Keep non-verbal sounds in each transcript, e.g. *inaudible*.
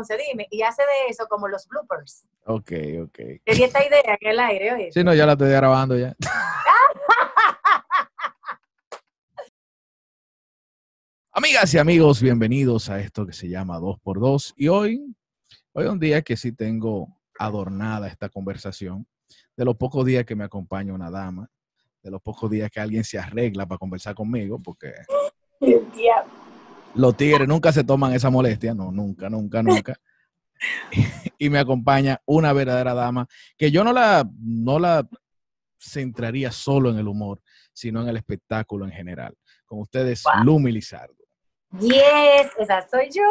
concedíme. Y hace de eso como los bloopers. Ok, ok. Tenía esta idea en el aire, oye. Sí, no, ya la estoy grabando ya. *laughs* Amigas y amigos, bienvenidos a esto que se llama 2x2. Y hoy, hoy es un día que sí tengo adornada esta conversación. De los pocos días que me acompaña una dama, de los pocos días que alguien se arregla para conversar conmigo, porque los tigres nunca se toman esa molestia, no, nunca, nunca, *laughs* nunca. y me acompaña una verdadera dama que yo no la, no la centraría solo en el humor, sino en el espectáculo en general. Con ustedes, Wow. Lumi Lizardo. Yes, esa soy yo.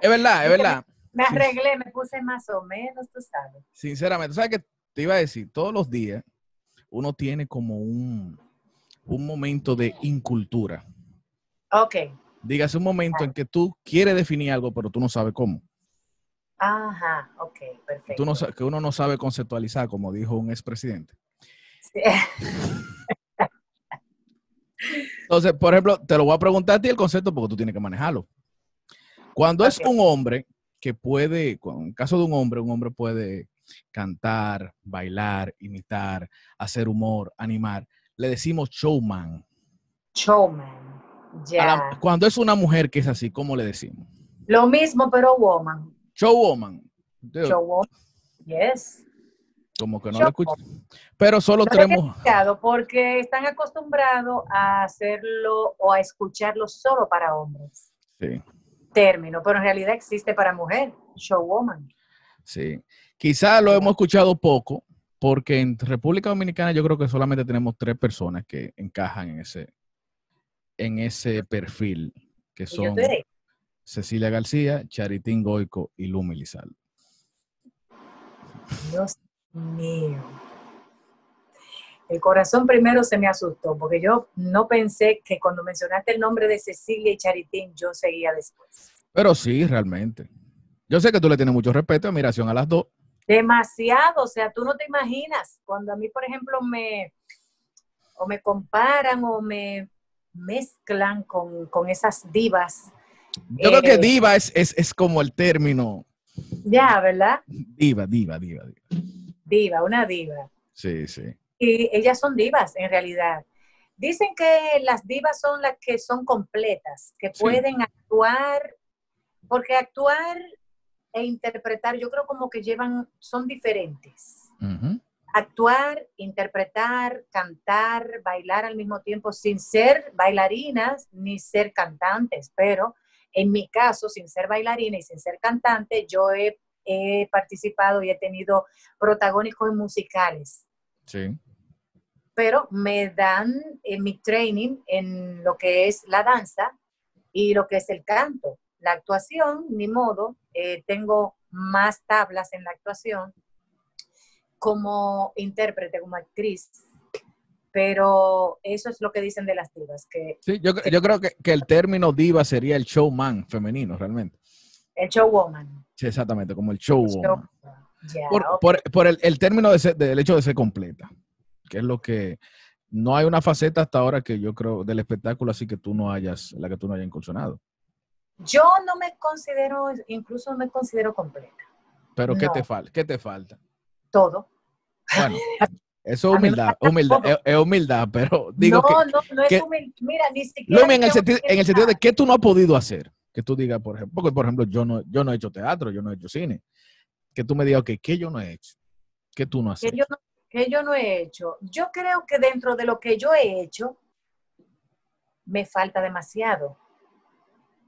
Es verdad, es verdad. Me arreglé, me puse más o menos, tú sabes. Sinceramente, ¿sabes qué te iba a decir? Todos los días uno tiene como un, un momento de incultura. Ok. Dígase un momento en que tú quieres definir algo, pero tú no sabes cómo. Ajá, ok, perfecto. Tú no, que uno no sabe conceptualizar, como dijo un expresidente. Sí. *laughs* Entonces, por ejemplo, te lo voy a preguntar a ti el concepto porque tú tienes que manejarlo. Cuando es un hombre que puede, en caso de un hombre, un hombre puede cantar, bailar, imitar, hacer humor, animar, le decimos showman. Showman. A Ya. la- cuando es una mujer que es así, ¿cómo le decimos? Lo mismo, pero woman. Showwoman. Digo, Showwoman. Yes. Como que no show lo escucho. Pero solo No tenemos. porque están acostumbrados a hacerlo o a escucharlo solo para hombres. Sí, Término, pero en realidad existe para mujer. Showwoman. sí. Quizá lo hemos escuchado poco, porque en República Dominicana yo creo que solamente tenemos tres personas que encajan en ese, en ese perfil, que son Cecilia García, Charitín Goico y Lumi Lizaldo. Dios mío. El corazón primero se me asustó porque yo no pensé que cuando mencionaste el nombre de Cecilia y Charitín yo seguía después. Pero sí, realmente. Yo sé que tú le tienes mucho respeto y admiración a las dos. Demasiado, o sea, tú no te imaginas. Cuando a mí, por ejemplo, me o me comparan o me mezclan con, con esas divas, Yo creo que Eh, diva es, es, es como el término. ya, ¿verdad? Diva, diva, diva, diva. Diva, una diva. Sí, sí. Y ellas son divas, en realidad. Dicen que las divas son las que son completas, que Sí. pueden actuar, porque actuar e interpretar, yo creo como que llevan, son diferentes. Actuar, interpretar, cantar, bailar al mismo tiempo, sin ser bailarinas ni ser cantantes, pero en mi caso, sin ser bailarina y sin ser cantante, yo he, he participado y he tenido protagónicos en musicales Sí. pero me dan en mi training en lo que es la danza y lo que es el canto. La actuación, ni modo, eh, tengo más tablas en la actuación como intérprete, como actriz, pero eso es lo que dicen de las divas, que Sí, yo, yo creo que, que el término diva sería el showman femenino, realmente. el showwoman. Sí, exactamente, como el showwoman. show- ya, Por, por- por el, el término de ser- del hecho de ser completa, que es lo que no hay una faceta hasta ahora que yo creo del espectáculo así que tú no hayas, la que tú no hayas incursionado. Yo no me considero, incluso no me considero completa, Pero ¿qué No. te falta? ¿Qué te falta? todo. Bueno, *laughs* eso es humildad, humildad, es, es humildad, pero digo no, que, no, no es que- humil- Mira, ni siquiera. Lumi, en el, sentido, que en el sentido de qué tú no has podido hacer. Que tú digas, por ejemplo, porque por ejemplo yo no, yo no he hecho teatro, yo no he hecho cine. Que tú me digas, ok, ¿qué yo no he hecho? ¿Qué tú no has que hecho? yo, no, que yo no he hecho. Yo creo que dentro de lo que yo he hecho, me falta demasiado.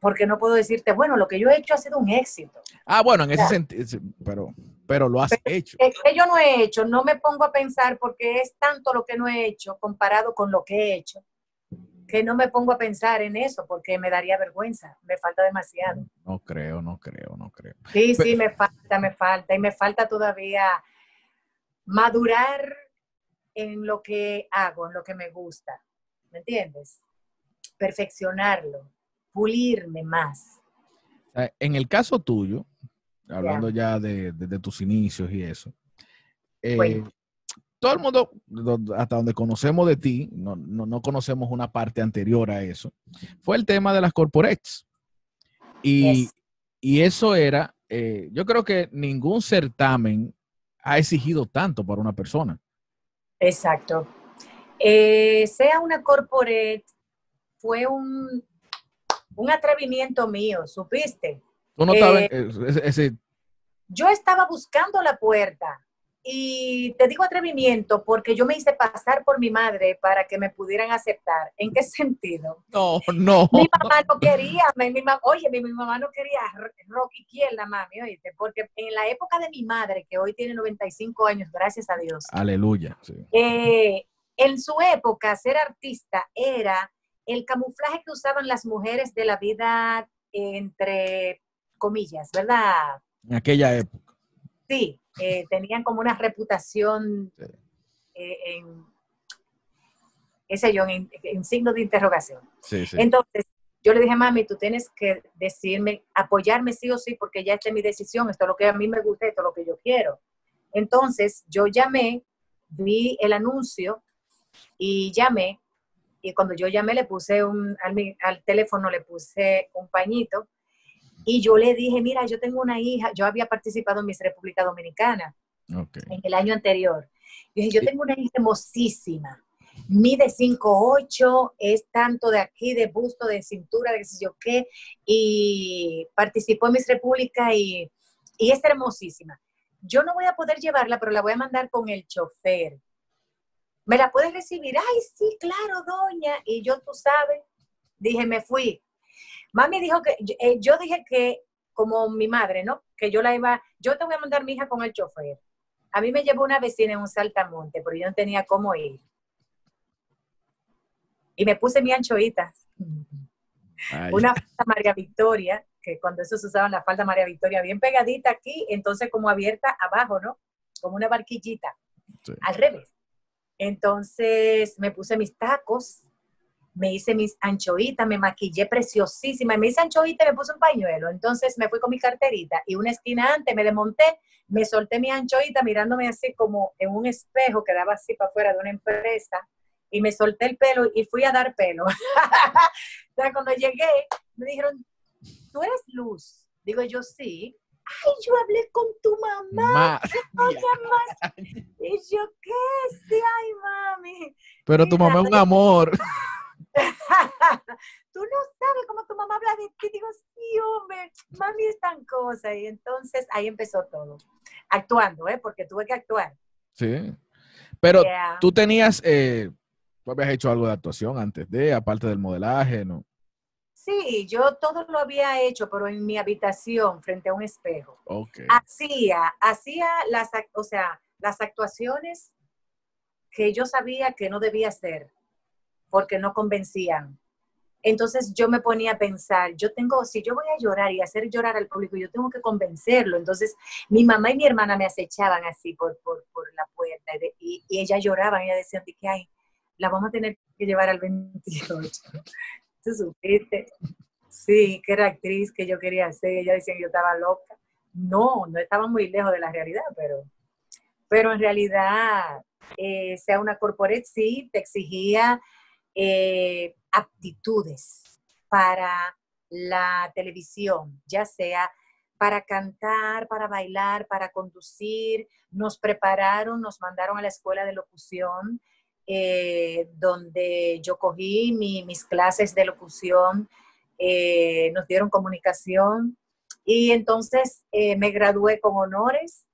Porque no puedo decirte, bueno, lo que yo he hecho ha sido un éxito. Ah, bueno, en ese sentido, pero, pero lo has hecho. Que, que yo no he hecho, no me pongo a pensar porque es tanto lo que no he hecho comparado con lo que he hecho, que no me pongo a pensar en eso porque me daría vergüenza, me falta demasiado. No creo, no creo, no creo. Sí, sí, me falta, me falta. Y me falta todavía madurar en lo que hago, en lo que me gusta. ¿Me entiendes? Perfeccionarlo, pulirme más. En el caso tuyo, hablando ya de, de- de tus inicios y eso, eh, todo el mundo, do- hasta donde conocemos de ti, no, no, no conocemos una parte anterior a eso, fue el tema de las corporates. Y, Yes. y eso era, eh, yo creo que ningún certamen ha exigido tanto para una persona. Exacto. Eh, sea una corporate, fue un, un atrevimiento mío, ¿supiste? Tú no Eh, estabas- ese- Yo estaba buscando la puerta y te digo atrevimiento porque yo me hice pasar por mi madre para que me pudieran aceptar. ¿En qué sentido? no, no. Mi mamá no quería, mi, oye, mi, mi mamá no quería Rocky Kiel, la mami, oíste, porque en la época de mi madre, que hoy tiene 95 años, gracias a Dios, Aleluya. sí. eh, en su época ser artista era el camuflaje que usaban las mujeres de la vida entre comillas, ¿verdad? En aquella época. Sí, eh, tenían como una reputación Sí. eh, en, qué sé yo, en, en signo de interrogación. Sí, sí. Entonces, yo le dije, mami, tú tienes que decirme, apoyarme sí o sí, porque ya esta es mi decisión, esto es lo que a mí me gusta, esto es lo que yo quiero. Entonces, yo llamé, vi el anuncio y llamé, y cuando yo llamé le puse un, al, al teléfono le puse un pañito, y yo le dije, mira, yo tengo una hija, yo había participado en Miss República Dominicana, en el año anterior. Yo dije, yo tengo una hija hermosísima, mide 5'8", es tanto de aquí, de busto, de cintura, de qué sé yo qué, y participó en Miss República y, y es hermosísima. Yo no voy a poder llevarla, pero la voy a mandar con el chofer. ¿Me la puedes recibir? Ay, sí, claro, doña. Y yo, tú sabes, dije, me fui. Mami dijo que, eh, yo dije que, como mi madre, ¿no? Que yo la iba, yo te voy a mandar mi hija con el chofer. A mí me llevó una vecina en un saltamonte, pero yo no tenía cómo ir. Y me puse mi anchoita. Ay, Una falda María Victoria, que cuando eso se usaba la falda María Victoria, bien pegadita aquí, entonces como abierta abajo, ¿no? Como una barquillita. Sí. Al revés. Entonces me puse mis tacos, me hice mis anchoitas, me maquillé preciosísima, me hice anchoita y me puse un pañuelo. Entonces me fui con mi carterita y una esquina antes me desmonté, me solté mi anchoita mirándome así como en un espejo que daba así para afuera de una empresa y me solté el pelo y fui a dar pelo. *laughs* Entonces cuando llegué me dijeron, ¿tú eres Luz? Digo yo, sí. Ay, yo hablé con tu mamá. ma- *laughs* Oye, más. Y yo, ¿qué? Sí, ay, mami. Pero tu mamá es un amor. *laughs* Tú no sabes cómo tu mamá habla de ti. Digo, sí, hombre, mami es tan cosa. Y entonces ahí empezó todo. Actuando, ¿eh? Porque tuve que actuar. Sí. Pero Yeah. tú tenías, eh, tú habías hecho algo de actuación antes de, aparte del modelaje, ¿no? Sí, yo todo lo había hecho, pero en mi habitación, frente a un espejo. Ok. Hacía, hacía las, o sea, las actuaciones que yo sabía que no debía hacer, porque no convencían. Entonces yo me ponía a pensar, yo tengo, si yo voy a llorar y hacer llorar al público, yo tengo que convencerlo. Entonces mi mamá y mi hermana me acechaban así por, por, por la puerta y, y ellas lloraban, ellas decían de que, ay, la vamos a tener que llevar al 28. *laughs* ¿Tú supiste? Sí, que era actriz que yo quería ser, ella decía que yo estaba loca. No, no estaba muy lejos de la realidad, pero, pero en realidad, eh, sea una corporate, sí, te exigía eh, aptitudes para la televisión, ya sea para cantar, para bailar, para conducir. Nos prepararon, nos mandaron a la escuela de locución, eh, donde yo cogí mi- mis clases de locución, eh, nos dieron comunicación y entonces me gradué con honores,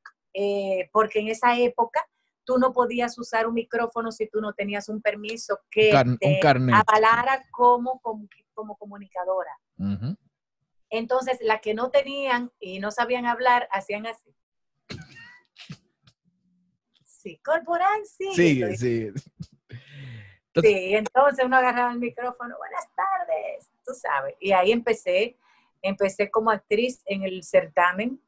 porque en esa época tú no podías usar un micrófono si tú no tenías un permiso que Car- te avalara como, como, como comunicadora. Entonces, las que no tenían y no sabían hablar, hacían así. Sí, corporal, sí. Sigue, sigue. Sí, entonces uno agarraba el micrófono, buenas tardes, tú sabes. Y ahí empecé, empecé como actriz en el certamen.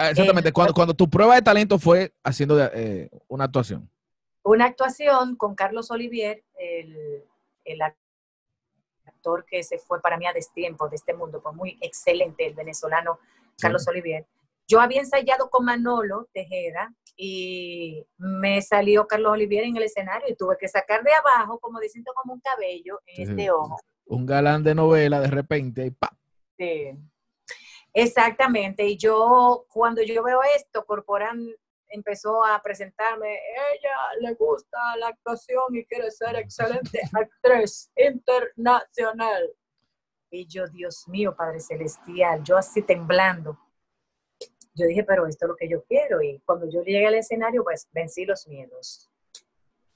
Ah, Exactamente. Eh, cuando, cuando tu prueba de talento fue haciendo eh, una actuación. Una actuación con Carlos Olivier, el, el actor que se fue para mí a destiempo de este mundo, pues muy excelente, el venezolano Carlos Olivier. Yo había ensayado con Manolo Tejeda y me salió Carlos Olivier en el escenario y tuve que sacar de abajo, como diciendo, como un cabello en sí. este ojo. Un galán de novela de repente y ¡pa! Sí. Exactamente, y yo cuando yo veo esto, Corporán empezó a presentarme, ella le gusta la actuación y quiere ser excelente actriz internacional. Y yo, Dios mío, Padre Celestial, yo así temblando. Yo dije, pero esto es lo que yo quiero. Y cuando yo llegué al escenario, pues vencí los miedos.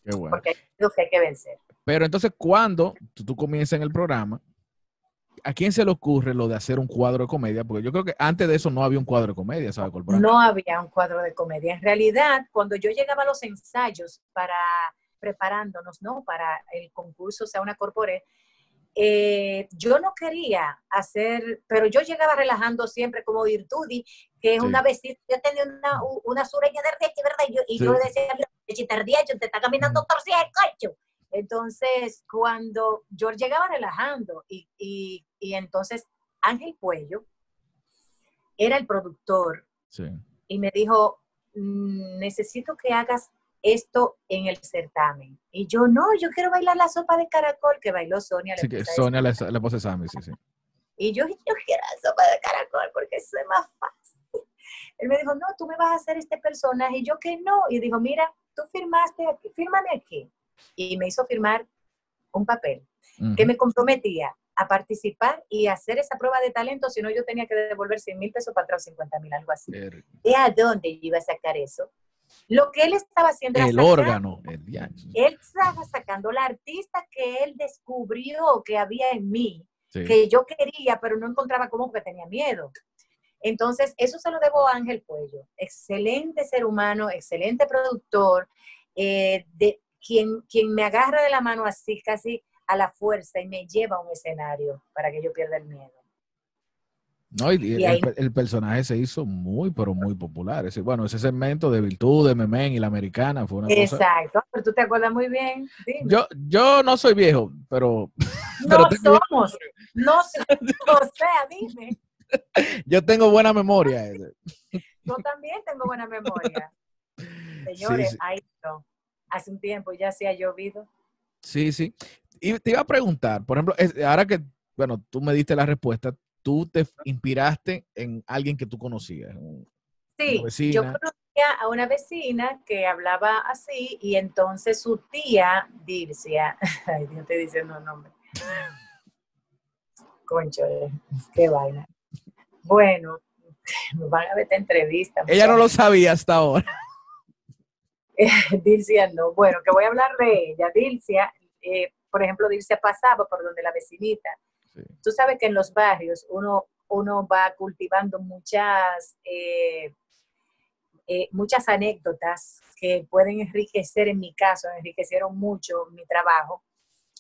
Qué bueno. Porque que hay que vencer. Pero entonces, cuando tú, tú comienzas en el programa, ¿a quién se le ocurre lo de hacer un cuadro de comedia? Porque yo creo que antes de eso no había un cuadro de comedia, ¿sabes, Corporal? No había un cuadro de comedia. En realidad, cuando yo llegaba a los ensayos para preparándonos, ¿no? Para el concurso, o sea, una corpore, eh, yo no quería hacer, pero yo llegaba relajando siempre como Virtudi, que es Sí. una vecina, yo tenía una, una sureña de leche, ¿verdad? Y yo, y Sí. yo le decía, ardilla, te está caminando torcida el cocho. Entonces, cuando yo llegaba relajando y, y, y entonces Ángel Puello era el productor Sí. y me dijo, "Mm, necesito que hagas esto en el certamen. Y yo, no, yo quiero bailar la sopa de caracol que bailó Sonia. Así que Sonia, la, la de Sammy, sí, sí. y yo, yo quiero la sopa de caracol porque eso es más fácil. *laughs* Él me dijo, no, tú me vas a hacer este personaje. Y yo que no. Y dijo, mira, tú firmaste aquí, fírmame aquí. Y me hizo firmar un papel que me comprometía a participar y hacer esa prueba de talento, si no yo tenía que devolver 100 mil pesos para atrás, 50 mil, algo así. ¿De a dónde iba a sacar eso? Lo que él estaba haciendo El órgano, el. Él estaba sacando la artista que él descubrió que había en mí, Sí. que yo quería, pero no encontraba cómo porque tenía miedo. Entonces, eso se lo debo a Ángel Puello. Excelente ser humano, excelente productor, eh, de, quien, quien me agarra de la mano así, casi a la fuerza y me lleva a un escenario para que yo pierda el miedo. No, y, el, personaje se hizo muy, pero muy popular. Ese- bueno, ese segmento de Virtud, de Memén y la americana fue una cosa. Exacto, pero tú te acuerdas muy bien. Dime. Yo, yo no soy viejo, pero pero no tengo- somos, no somos, o sea, dime. *laughs* yo tengo buena memoria. eh. Yo también tengo buena memoria. *laughs* Señores, sí. ahí no. Hace un tiempo ya se ha llovido. Sí, sí. Y te iba a preguntar, por ejemplo, es- ahora que, bueno, tú me diste la respuesta, tú te inspiraste en alguien que tú conocías. Sí, yo conocía a una vecina que hablaba así y entonces su tía, Dircia, *laughs* ay, Dios te diciendo el nombre. Concho, eh, qué vaina. Bueno, nos *laughs* van a ver esta entrevista. Ella no lo sabía hasta ahora. *laughs* Dircia no. Bueno, que voy a hablar de ella. Dircia, eh, por ejemplo, Dircia pasaba por donde la vecinita. Sí. Tú sabes que en los barrios uno, uno va cultivando muchas, eh, eh, muchas anécdotas que pueden enriquecer, en mi caso, enriquecieron mucho mi trabajo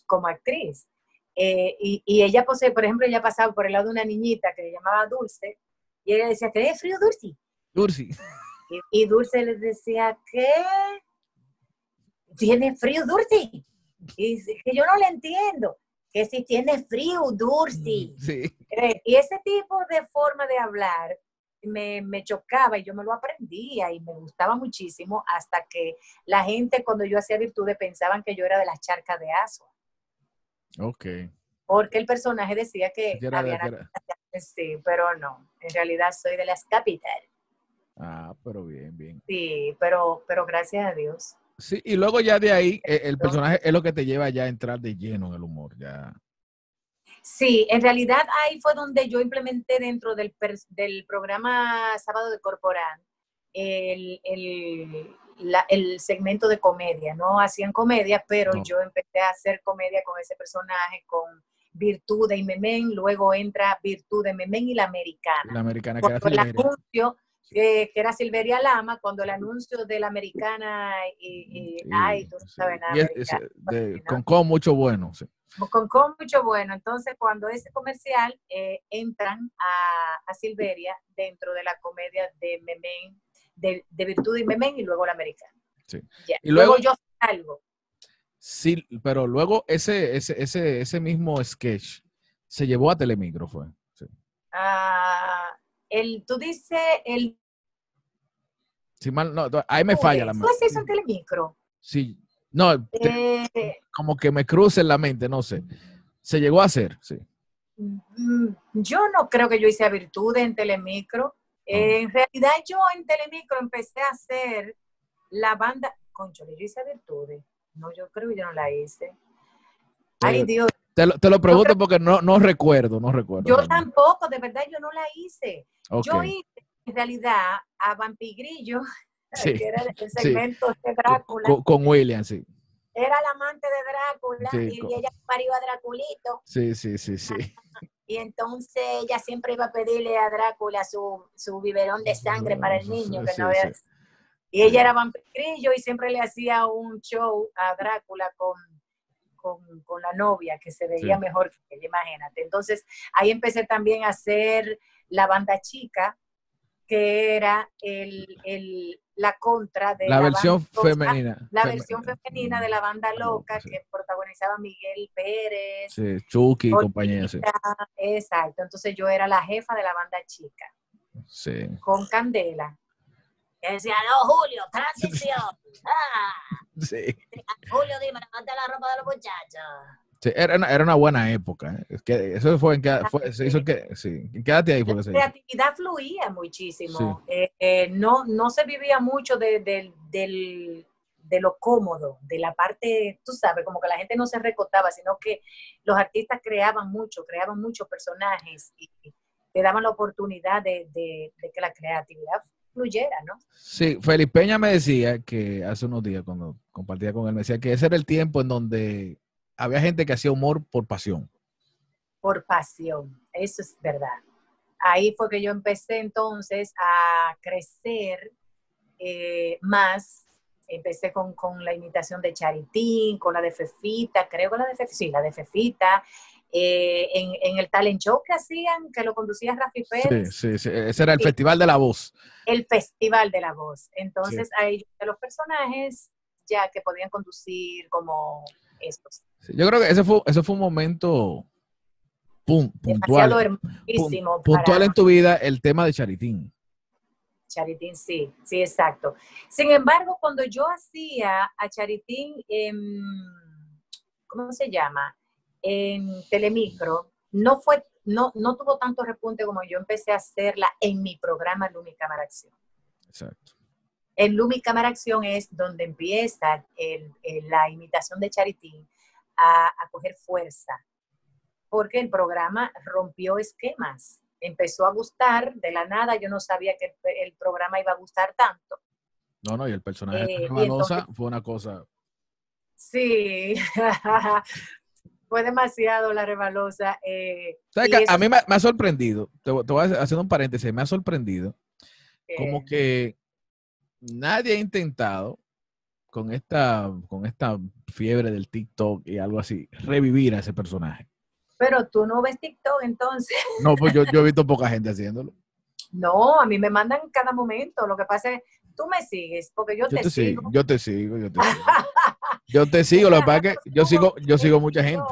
como actriz. Eh, y, y ella, posee, por ejemplo, ella pasaba por el lado de una niñita que se llamaba Dulce, y ella decía, ¿tenés frío, Dulce? Dursi. *laughs* Y, Dulce les decía, ¿qué? ¿Tiene frío, Dulce? Y dice, que yo no le entiendo. Que si tiene frío, Dulce. Sí. Eh, Y ese tipo de forma de hablar me, me chocaba y yo me lo aprendía y me gustaba muchísimo hasta que la gente cuando yo hacía virtudes pensaban que yo era de las charcas de Asua. Ok. Porque el personaje decía que de- había era- Sí, pero no. En realidad soy de las capitales. Ah, pero bien, bien. Sí, pero, pero gracias a Dios. Sí, y luego ya de ahí, eh, el personaje es lo que te lleva ya a entrar de lleno en el humor. Ya. Sí, en realidad ahí fue donde yo implementé dentro del, del programa Sábado de Corporal el, el, la- el segmento de comedia. No hacían comedia, pero No. yo empecé a hacer comedia con ese personaje, con Virtud y Memén. Luego entra Virtud de Memén y la Americana. La americana que era Cuando el anuncio, eh, que era Silveria Lama, cuando el anuncio de la Americana y, y- Y- ay, tú no sabes nada. Y es- americana. es, de- ¿no? con, con mucho bueno. sí. con, con mucho bueno. Entonces, cuando ese comercial eh, entran a, a Silveria dentro de la comedia de Memén, de, de Virtud y Memén y luego la americana. Sí. Ya. Y luego- luego, yo salgo. Sí, pero luego ese, ese, ese, ese mismo sketch se llevó a Telemicro, fue. Sí. Ah, el, tú dices, el... Si mal, no, ahí me falla la ¿Fue mente. eso en Telemicro? Sí, no, te- Eh, como que me cruce en la mente, no sé. Se llegó a hacer, sí. mm, yo no creo que yo hice a virtud en Telemicro. en realidad yo en Telemicro empecé a hacer la banda, concho, yo hice a virtudes. No, yo creo que yo no la hice. Ay, Dios. Te lo, te lo pregunto porque no, no recuerdo, no recuerdo. Yo tampoco, de verdad, yo no la hice. Yo hice, en realidad, a Vampigrillo, *laughs* que era el segmento de Drácula. Con, William, sí. Era la amante de Drácula y ella parió a Draculito. Sí, sí, sí, sí. Y entonces ella siempre iba a pedirle a Drácula su, su biberón de sangre para el niño, que no Y ella era vampigrillo y siempre le hacía un show a Drácula con con, la novia, que se veía mejor que ella, imagínate. Entonces, ahí empecé también a hacer la banda chica, que era el, la contra de la, versión femenina. La versión femenina de la banda loca que protagonizaba Miguel Pérez. Sí, Chucky y compañía. Exacto, entonces yo era la jefa de la banda chica. Sí. Con Candela. Que decía, no, Julio, transición. *laughs* Ah. Sí. Julio, dime, levanta la ropa de los muchachos. Sí, era, una, era una buena época. ¿eh? Es que eso fue en que fue, se hizo que sí. Quédate ahí porque La creatividad fluía muchísimo. Eh, eh, no, no se vivía mucho de, de, del, de lo cómodo, de la parte, tú sabes, como que la gente no se recotaba, sino que los artistas creaban mucho, creaban muchos personajes y te daban la oportunidad de, de, de que la creatividad fluyera, ¿no? Sí, Felipe Peña me decía que hace unos días cuando compartía con él, me decía que ese era el tiempo en donde había gente que hacía humor por pasión. Por pasión, eso es verdad. Ahí fue que yo empecé entonces a crecer eh, más. Empecé con, con, la imitación de Charitín, con la de Fefita, creo que la de Fefita, sí, la de Fefita, eh, en, el talent show que hacían, que lo conducía Rafi Pérez. Sí, sí, sí. ese era el Festival de la Voz. El Festival de la Voz. Entonces, ahí los personajes ya que podían conducir como estos. Yo creo que ese fue, ese fue un momento puntual. puntual en tu vida el tema de Charitín. Charitín, sí, sí, exacto. Sin embargo, cuando yo hacía a Charitín, ¿cómo se llama? en Telemicro no fue, no, no tuvo tanto repunte como yo empecé a hacerla en mi programa Lumi Cámara Acción. Exacto. En Lumi Cámara Acción es donde empieza la imitación de Charitín a, a coger fuerza, porque el programa rompió esquemas, empezó a gustar de la nada, yo no sabía que el, programa iba a gustar tanto. No, no, y el personaje de eh, fue una cosa. Sí, *laughs* fue demasiado la rebalosa. Eh, a mí me, ha sorprendido, te, voy a hacer un paréntesis, me ha sorprendido como que nadie ha intentado con esta, con esta fiebre del TikTok y algo así, revivir a ese personaje. Pero tú no ves TikTok entonces. No, pues yo, yo he visto poca gente haciéndolo. *laughs* No, a mí me mandan cada momento. Lo que pasa es, tú me sigues, porque yo, te, sigo. Yo te sigo, yo te sigo. Yo te *laughs* sigo, lo que pasa es que yo sigo, yo sigo mucha gente.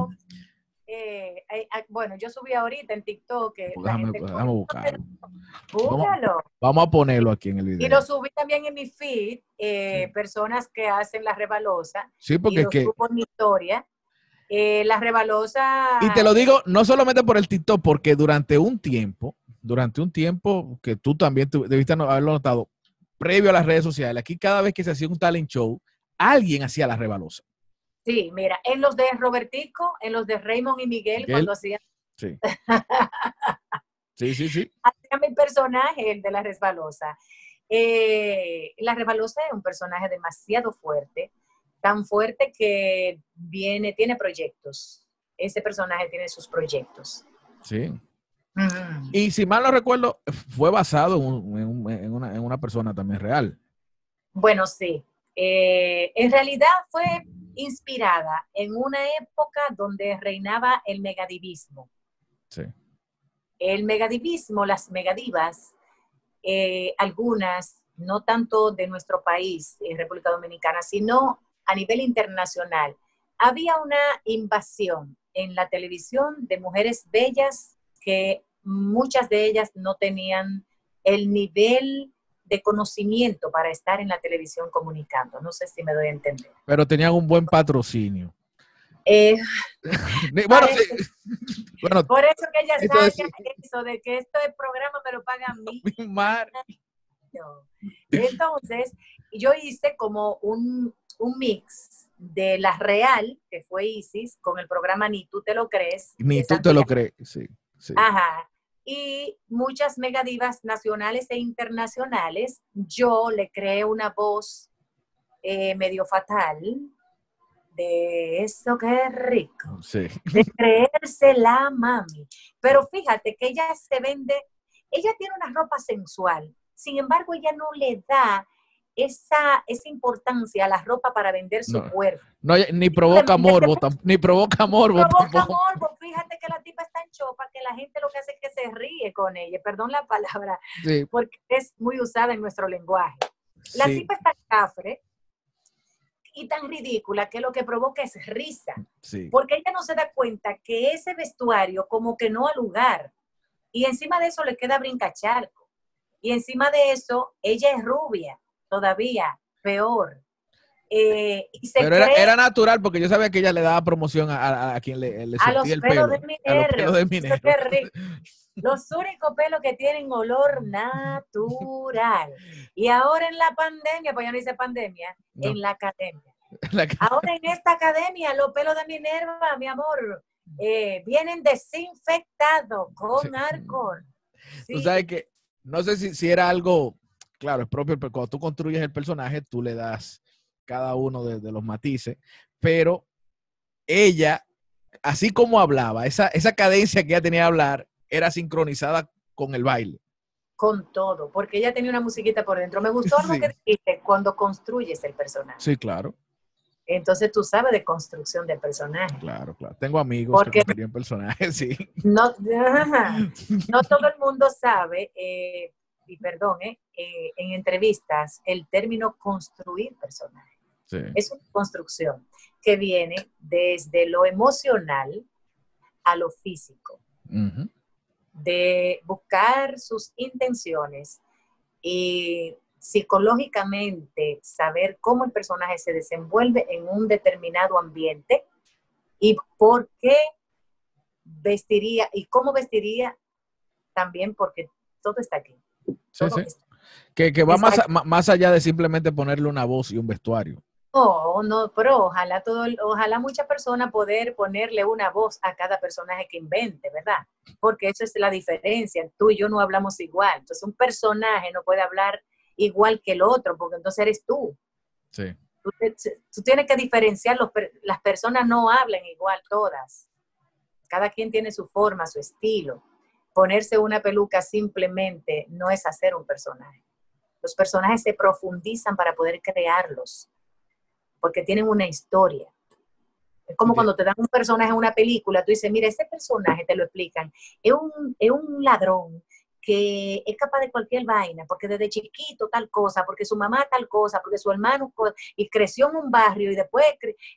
Bueno, yo subí ahorita en TikTok. Que pues déjame, buscarlo. *laughs* Búscalo. Vamos, a ponerlo aquí en el video. Y lo subí también en mi feed, eh, personas que hacen la rebalosa. Sí, porque y lo que. Subo mi historia. Eh, la rebalosa. Y te lo digo no solamente por el TikTok, porque durante un tiempo, durante un tiempo que tú también debiste haberlo notado, previo a las redes sociales, aquí cada vez que se hacía un talent show, alguien hacía la rebalosa. Sí, mira, en los de Robertico, en los de Raymond y Miguel, cuando hacían. Sí. *laughs* sí, sí, sí. Hacía mi personaje, el de la resbalosa. Eh, la resbalosa es un personaje demasiado fuerte, tan fuerte que viene, tiene proyectos. Ese personaje tiene sus proyectos. Sí. Y si mal no recuerdo, fue basado en, una, en una persona también real. Bueno, sí, eh, en realidad fue inspirada en una época donde reinaba el megadivismo. Sí. El megadivismo, las megadivas, eh, algunas, no tanto de nuestro país, en República Dominicana, sino a nivel internacional, había una invasión en la televisión de mujeres bellas que muchas de ellas no tenían el nivel de conocimiento para estar en la televisión comunicando. No sé si me doy a entender. Pero tenían un buen patrocinio. Eh, *laughs* bueno, sí. *laughs* bueno, por eso que ella saca es- eso de que este programa me lo pagan mí. *laughs* Mar, Entonces, yo hice como un, un mix de la real, que fue Isis, con el programa Ni tú te lo crees. ni tú te lo crees. Sí, sí. Ajá. Y muchas megadivas nacionales e internacionales. Yo le creé una voz eh, medio fatal de eso que es rico, Sí. de creerse la mami. Pero fíjate que ella se vende, ella tiene una ropa sensual, sin embargo ella no le da esa, esa importancia a la ropa para vender su No. cuerpo. No, ni provoca morbo, tam- ni provoca morbo Provoca tampoco. morbo, fíjate que la tipa está en chopa, que la gente lo que hace es que se ríe con ella, perdón la palabra, Sí, porque es muy usada en nuestro lenguaje. La sí, tipa está cafre y tan ridícula que lo que provoca es risa, sí. porque ella no se da cuenta que ese vestuario como que no al lugar. Y encima de eso le queda brincacharco. Y encima de eso, ella es rubia, todavía, peor. Eh, y se Pero era, cree era natural porque yo sabía que ella le daba promoción a, a- a quien le, le a los el pelos pelo. de a los pelos de minero. Los únicos pelos que tienen olor natural. Y ahora en la pandemia, pues ya no dice pandemia, No. en la academia. La Ahora en esta academia, los pelos de Minerva, mi amor, eh, vienen desinfectados con Sí. alcohol. Tú sabes que, no sé si, si era algo, claro, es propio, pero cuando tú construyes el personaje, tú le das cada uno de, de los matices, pero ella, así como hablaba, esa, esa cadencia que ella tenía de hablar era sincronizada con el baile. con todo, porque ella tenía una musiquita por dentro. Me gustó algo Sí. que dijiste cuando construyes el personaje. Sí, claro, Entonces tú sabes de construcción del personaje. claro, claro. Tengo amigos Porque- que construyen *laughs* personajes, sí. No, *laughs* no todo el mundo sabe, eh, y perdón, eh, eh, en entrevistas, el término construir personaje. sí. Es una construcción que viene desde lo emocional a lo físico, de buscar sus intenciones y psicológicamente saber cómo el personaje se desenvuelve en un determinado ambiente y por qué vestiría y cómo vestiría también porque todo está aquí. Sí, Todo sí. está- Que, que va más, más allá de simplemente ponerle una voz y un vestuario. No, no, pero ojalá todo, ojalá muchas personas poder ponerle una voz a cada personaje que invente, ¿verdad? Porque eso es la diferencia. Tú y yo no hablamos igual. Entonces un personaje no puede hablar igual que el otro, porque entonces eres tú. Sí. Tú, tienes que diferenciar, los las personas no hablan igual todas. Cada quien tiene su forma, su estilo. Ponerse una peluca simplemente no es hacer un personaje. Los personajes se profundizan para poder crearlos, porque tienen una historia. Es como cuando te dan un personaje en una película, tú dices, mira, ese personaje, te lo explican, es un, es un ladrón que es capaz de cualquier vaina, porque desde chiquito tal cosa, porque su mamá tal cosa, porque su hermano, y creció en un barrio y después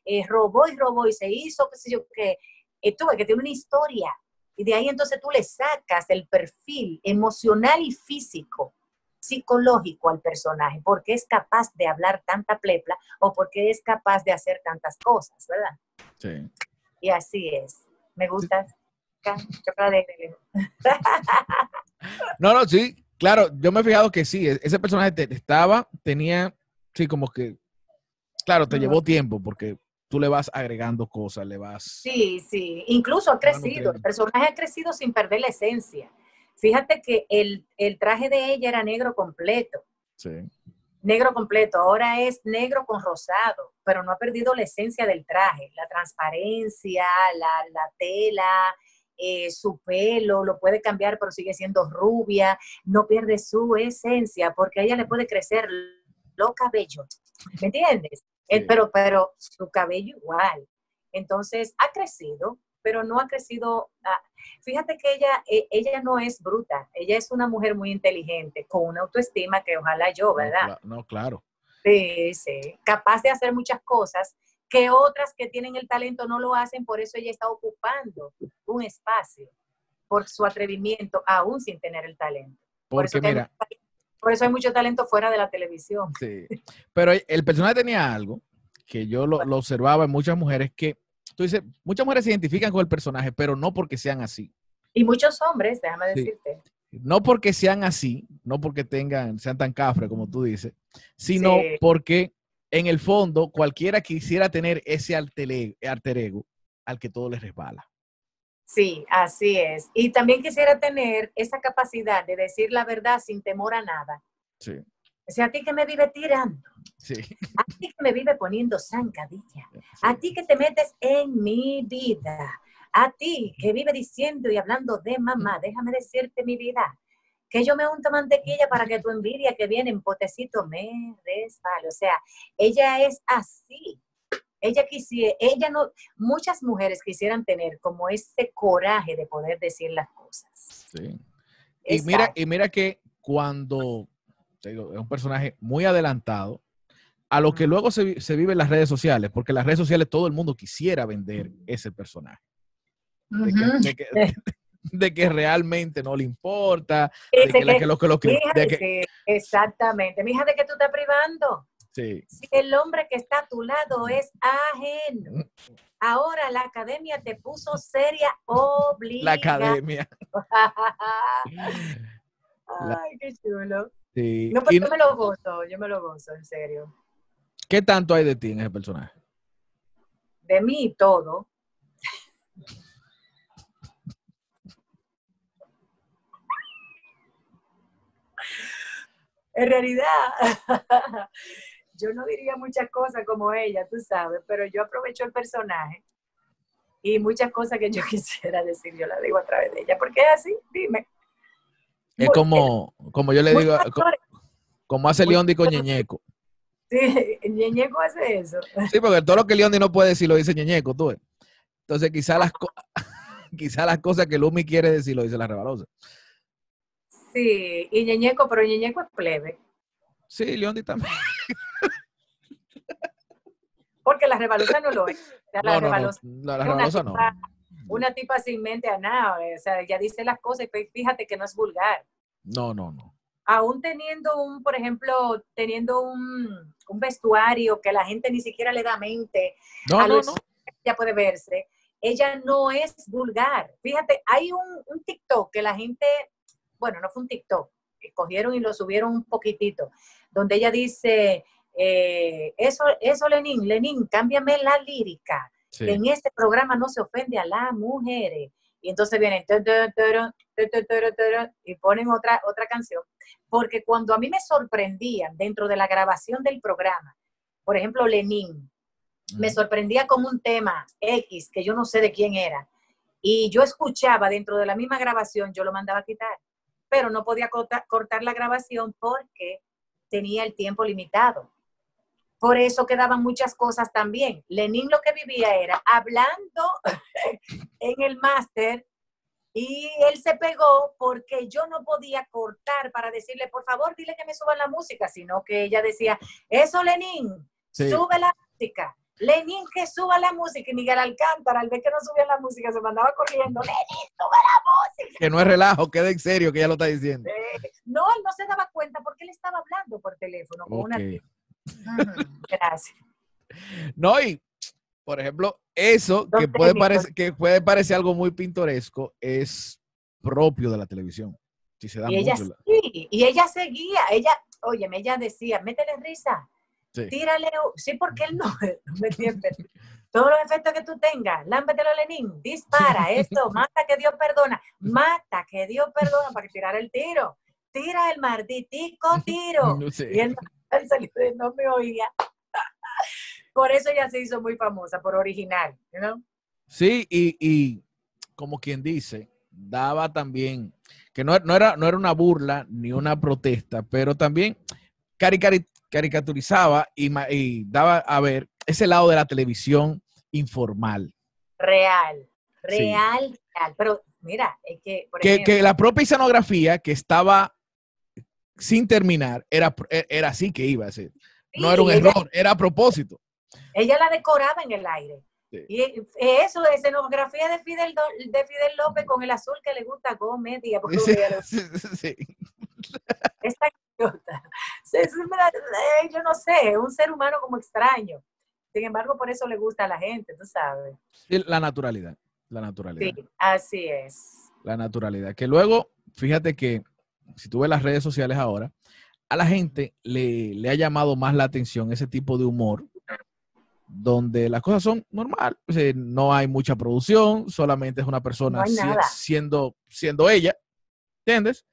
eh, robó y robó y se hizo, qué sé yo, qué. Eh, ves que tiene una historia. Y de ahí entonces tú le sacas el perfil emocional y físico, psicológico al personaje, porque es capaz de hablar tanta plepla o porque es capaz de hacer tantas cosas, ¿verdad? Sí. Y así es. Me gusta. *laughs* No, no, sí, claro, yo me he fijado que sí, e- ese personaje te- estaba, tenía, sí, como que, claro, te llevó tiempo porque tú le vas agregando cosas, le vas... Sí, sí, incluso ha crecido, el personaje ha crecido sin perder la esencia. Fíjate que el, el traje de ella era negro completo, Sí, negro completo, ahora es negro con rosado, pero no ha perdido la esencia del traje, la transparencia, la, la tela, eh, su pelo, lo puede cambiar, pero sigue siendo rubia, no pierde su esencia, porque a ella le puede crecer los cabellos, ¿me entiendes? Eh, Sí. pero, pero su cabello igual. Entonces, ha crecido, pero no ha crecido. ah, fíjate que ella, eh, ella no es bruta, ella es una mujer muy inteligente, con una autoestima que ojalá yo, ¿verdad? no, claro. Sí, sí. Capaz de hacer muchas cosas que otras que tienen el talento no lo hacen, por eso ella está ocupando un espacio por su atrevimiento, aún sin tener el talento. Por Porque eso, hay mira, por eso hay mucho talento fuera de la televisión. sí, pero el personaje tenía algo que yo lo, lo observaba en muchas mujeres que tú dices, muchas mujeres se identifican con el personaje, pero no porque sean así. Y muchos hombres, déjame decirte. No porque sean así, no porque tengan, sean tan cafres como tú dices, sino porque en el fondo cualquiera quisiera tener ese alter ego al que todo les resbala. Sí, así es. Y también quisiera tener esa capacidad de decir la verdad sin temor a nada. Sí. O sea, a ti que me vive tirando. Sí. A ti que me vive poniendo zancadilla. A ti que te metes en mi vida. A ti que vive diciendo y hablando de mamá. Déjame decirte mi vida. Que yo me unto mantequilla para que tu envidia que viene en potecito me resbale. O sea, ella es así. Ella quisiera, ella no, muchas mujeres quisieran tener como ese coraje de poder decir las cosas. Sí. Y mira, y mira que cuando es un personaje muy adelantado a lo que luego se, vive en las redes sociales, porque en las redes sociales todo el mundo quisiera vender ese personaje. De, que, realmente no le importa, de que, lo que lo que... exactamente. Mija, de que tú estás privando. Sí. Si el hombre que está a tu lado es ajeno. Mm. Ahora la academia te puso seria obligada. La academia. *laughs* Ay, qué chulo. Sí. No, pero yo me lo gozo, yo me lo gozo, en serio. ¿Qué tanto hay de ti en ese personaje? De mí todo. *laughs* en realidad, *laughs* yo no diría muchas cosas como ella, tú sabes, pero yo aprovecho el personaje y muchas cosas que yo *laughs* quisiera decir, yo las digo a través de ella, porque es así, dime. Es como, como yo le digo, como, hace Leondi con Ñeñeco. Sí, Ñeñeco hace eso. Sí, porque todo lo que Leondi no puede decir lo dice Ñeñeco, tú ves. Entonces, quizás las, *laughs* quizá las cosas que Lumi quiere decir lo dice la rebalosa. Sí, y Ñeñeco, pero Ñeñeco es plebe. Sí, Leondi también. Porque la rebalosa no lo es. La no, rebalosa, no, La, no. Una tipa sin mente a nada, o sea, ella dice las cosas y fíjate que no es vulgar. No, no, no. Aún teniendo un, por ejemplo, teniendo un, vestuario que la gente ni siquiera le da mente, no, a no, no. ya puede verse, ella no es vulgar. Fíjate, hay un, un TikTok que la gente bueno, no fue un TikTok, cogieron y lo subieron un poquitito, donde ella dice, eh, eso, eso Lenín, Lenín, cámbiame la lírica, en este programa no se ofende a las mujeres. Y entonces vienen y ponen otra, otra canción. Porque cuando a mí me sorprendían dentro de la grabación del programa, por ejemplo, Lenín, me sorprendía con un tema X que yo no sé de quién era. Y yo escuchaba dentro de la misma grabación, yo lo mandaba a quitar pero no podía cortar, la grabación porque tenía el tiempo limitado. Por eso quedaban muchas cosas también. Lenin lo que vivía era hablando *laughs* en el máster y él se pegó porque yo no podía cortar para decirle, por favor, dile que me suban la música, sino que ella decía, eso Lenin, sube la música. Lenin que suba la música y Miguel Alcántara, al ver que no subía la música, se mandaba corriendo, Lenin, suba la música. Que no es relajo, queda en serio, que ya lo está diciendo. no, él no se daba cuenta porque él estaba hablando por teléfono con una Gracias. No, y por ejemplo, eso que puede, parecer, que puede parecer algo muy pintoresco es propio de la televisión. Si se da y ella sí, y ella seguía, ella, oye, ella decía, métele risa, Tírale, sí, porque él no, *laughs* me entiende. Todos los efectos que tú tengas, lámpetelo Lenin, dispara esto, mata que Dios perdona, mata que Dios perdona para tirar el tiro. Tira el malditico tiro. *laughs* Y él, no me oía. Por eso ella se hizo muy famosa, por original, ¿no? Sí, y, y como quien dice, daba también, que no, no, era, no era una burla ni una protesta, pero también cari, cari, caricaturizaba y, daba a ver ese lado de la televisión informal. Real, real, real. Pero mira, es que, que, la propia escenografía que estaba sin terminar era, e, era así que iba a ser. no era un error, era a propósito. Ella la decoraba en el aire. Y eso, de escenografía de Fidel, de Fidel López con el azul que le gusta Gómez. Porque sí, sí, *laughs* Esta yo no sé, un ser humano como extraño. Sin embargo, por eso le gusta a la gente, tú sabes. la naturalidad, la naturalidad. Sí, así es. La naturalidad. Que luego, fíjate que si tú ves las redes sociales ahora, a la gente le, ha llamado más la atención ese tipo de humor donde las cosas son normal, no hay mucha producción, solamente es una persona siendo, siendo ella, ¿entiendes?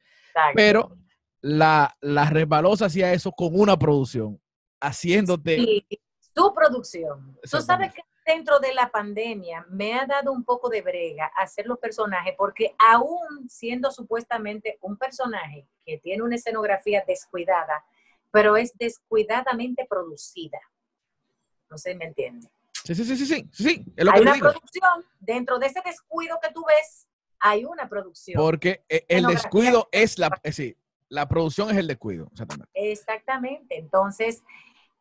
Pero la, la resbalosa hacía eso con una producción, haciéndote... Sí, tu producción. Tú sabes que dentro de la pandemia me ha dado un poco de brega hacer los personajes, porque aún siendo supuestamente un personaje que tiene una escenografía descuidada, pero es descuidadamente producida. No sé si me entiende. Sí, sí, sí, sí, sí, sí. hay una producción, dentro de ese descuido que tú ves, hay una producción. Porque eh, el descuido es la, eh, sí, la producción es el descuido, exactamente. Exactamente. Entonces,